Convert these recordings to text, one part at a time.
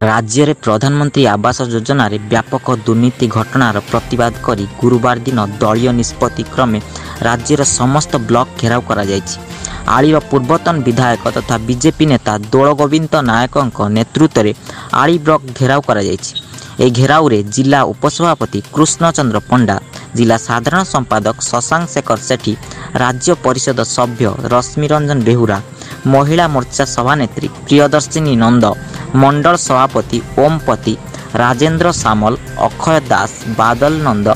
ରାଜ୍ୟରେ ପ୍ରଧାନମନ୍ତ୍ରୀ ଆବାସ ଯୋଜନାରେ ବ୍ୟାପକ ଦୁର୍ନୀତି ଘଟଣାର ପ୍ରତିବାଦ କରି ଗୁରୁବାର ଦିନ ଦଳୀୟ ନିଷ୍ପତ୍ତି କ୍ରମେ ରାଜ୍ୟର ସମସ୍ତ ବ୍ଲକ ଘେରାଉ କରାଯାଇଛି। ଆଳିର ପୂର୍ବତନ ବିଧାୟକ ତଥା ବିଜେପି ନେତା ଦୋଳଗୋବିନ୍ଦ ନାୟକଙ୍କ ନେତୃତ୍ୱରେ ଆଳି ବ୍ଲକ ଘେରାଉ କରାଯାଇଛି। ଏହି ଘେରାଉରେ ଜିଲ୍ଲା ଉପସଭାପତି କୃଷ୍ଣଚନ୍ଦ୍ର ପଣ୍ଡା ଜିଲ୍ଲା ସାଧାରଣ ସମ୍ପାଦକ ଶଶାଙ୍କ ଶେଖର ସେଠୀ ରାଜ୍ୟ ପରିଷଦ ସଭ୍ୟ ରଶ୍ମିରଞ୍ଜନ ବେହୁରା ମହିଳା ମୋର୍ଚ୍ଚା ସଭାନେତ୍ରୀ ପ୍ରିୟଦର୍ଶିନୀ ନନ୍ଦ ମଣ୍ଡଳ ସଭାପତି ଓମପତି ରାଜେନ୍ଦ୍ର ସାମଲ ଅକ୍ଷୟ ଦାସ ବାଦଲ ନନ୍ଦ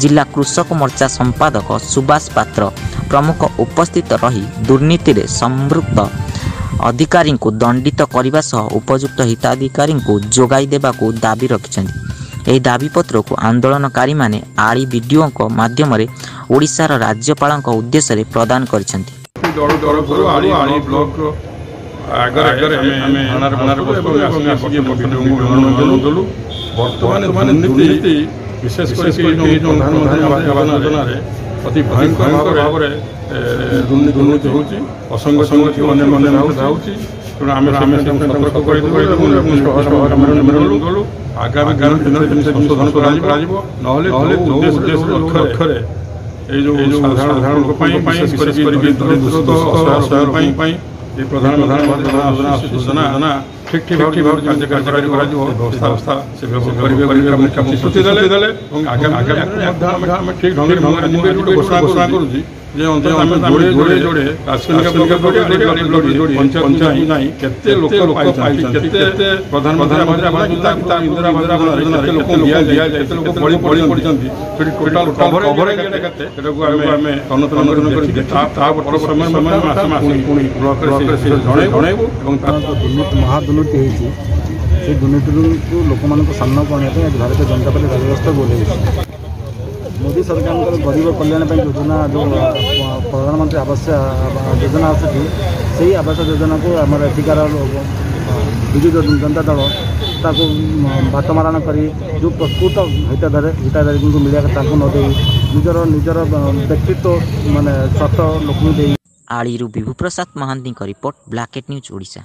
ଜିଲ୍ଲା କୃଷକ ମୋର୍ଚ୍ଚା ସମ୍ପାଦକ ସୁବାସ ପାତ୍ର ପ୍ରମୁଖ ଉପସ୍ଥିତ ରହି ଦୁର୍ନୀତିରେ ସମ୍ପୃକ୍ତ ଅଧିକାରୀଙ୍କୁ ଦଣ୍ଡିତ କରିବା ସହ ଉପଯୁକ୍ତ ହିତାଧିକାରୀଙ୍କୁ ଯୋଗାଇ ଦେବାକୁ ଦାବି ରଖିଛନ୍ତି। ଏହି ଦାବିପତ୍ରକୁ ଆନ୍ଦୋଳନକାରୀମାନେ ଆଳି ବିଡିଓଙ୍କ ମାଧ୍ୟମରେ ଓଡ଼ିଶାର ରାଜ୍ୟପାଳଙ୍କ ଉଦ୍ଦେଶ୍ୟରେ ପ୍ରଦାନ କରିଛନ୍ତି। ଆଗରେ ଆଗରେ ଆମେ ଆମେ ଆସିକି ବିବରଣ ଦେଲୁ ବର୍ତ୍ତମାନ ମାନେ ଦୁର୍ନୀତି ବିଶେଷ କରି ପ୍ରଧାନମନ୍ତ୍ରୀ ଆବାସ ଯୋଜନାରେ ଅତି ଭୟଙ୍କର ଭାବରେ ଦୁର୍ନୀତି ହେଉଛି ଅସଙ୍ଗତି ଅନ୍ୟ ଅନ୍ୟ ହେଉଛି ତେଣୁ ଆମେ ଆମେ ସତର୍କ କରିଦେବୁ ଏବଂ କଲୁ ଆଗାମୀ ଦିନରେ ଯେମିତି ସଂଶୋଧନ କରାଯିବ ନହେଲେ ନହେଲେ ଉଦ୍ଦେଶ୍ୟ ଲକ୍ଷ୍ୟରେ ଏଇ ଯେଉଁ ସାଧାରଣ ପାଇଁ ବିଶେଷ କରି ଦରିଦ୍ର ଅସହାୟ ପାଇଁ ये प्रधानमंत्री योजना ठीक ठीक भाव भाव कार्यकारी କରାଯିବ ବ୍ୟବସ୍ଥା ସେ ବ୍ୟବସ୍ଥା ନିଷ୍ପତ୍ତି ଦେଲେ ଏବଂ ଆଗାମୀ ଆମେ ଠିକ୍ ଢଙ୍ଗରେ ଢଙ୍ଗରେ ଗୋଟେ ଘୋଷଣା ଘୋଷଣା କରୁଛି ଯେ ଅଞ୍ଚଳ ଆମେ ଯୋଡ଼େ ଯୋଡ଼େ ଯୋଡ଼େ ପଞ୍ଚାୟତ ନାହିଁ କେତେ ଲୋକ ଲୋକ ପାଇଛନ୍ତି କେତେ ପ୍ରଧାନମନ୍ତ୍ରୀ ଇନ୍ଦିରା ଆବାସ ଯୋଜନାରେ ଲୋକ ଦିଆଯାଇଛି କେତେ ଲୋକ ବଳି ବଳି ପଡ଼ିଛନ୍ତି ସେଠି ଟୋଟାଲ୍ କଭରେଜ୍ କେତେ ସେଟାକୁ ଆମେ ଆମେ ତନ୍ନ ତନ୍ନ କରି ତା ପରେ ସମୟ ସମୟ ମାସ ମାସ ପୁଣି ବ୍ଲକ୍ରେ ଜଣେଇବୁ। ଏବଂ ତା ସାଧାରଣତଃ ଦୁର୍ନୀତି ମହାଦୁର୍ନୀତି ହେଇଛି। ସେଇ ଦୁର୍ନୀତିକୁ ଲୋକମାନଙ୍କ ସାମ୍ନାକୁ ଆଣିବା ପାଇଁ ଆଜି ଭାରତୀୟ ଜନତା ପାର୍ଟି ରାଜ୍ୟବ୍ୟବସ୍ଥାକୁ ଓହ୍ଲାଇଛି ମୋଦି ସରକାରଙ୍କର ଗରିବ କଲ୍ୟାଣ ପାଇଁ ଯୋଜନା ଯେଉଁ ପ୍ରଧାନମନ୍ତ୍ରୀ ଆବାସ ଯୋଜନା ଆସୁଛି ସେଇ ଆବାସ ଯୋଜନାକୁ ଆମର ଏଠିକାର ବିଜୁ ଜନତା ଦଳ ତାକୁ ବାଟମାରଣ କରି ଯେଉଁ ପ୍ରକୃତ ହିତାଧାରୀ ହିତାଧାରୀଙ୍କୁ ମିଳିବା କଥା ତାଙ୍କୁ ନ ଦେଇ ନିଜର ନିଜର ବ୍ୟକ୍ତିତ୍ୱ ମାନେ ସ୍ୱାର୍ଥ ଲୋକଙ୍କୁ ଦେଇ ଆଳିରୁ ବିଭୁପ୍ରସାଦ ମହାନ୍ତିଙ୍କ ରିପୋର୍ଟ ବ୍ଲାକେଟ୍ ନ୍ୟୁଜ୍ ଓଡ଼ିଶା